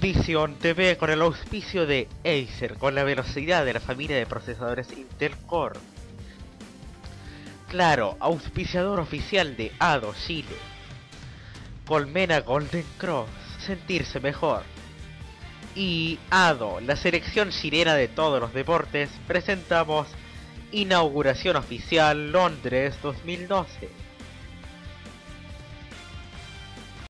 Vision TV con el auspicio de Acer, con la velocidad de la familia de procesadores Intel Core. Claro, auspiciador oficial de ADO Chile. Colmena Golden Cross, sentirse mejor. Y ADO, la selección chilena de todos los deportes, presentamos Inauguración Oficial Londres 2012